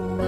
oh